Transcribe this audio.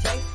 Take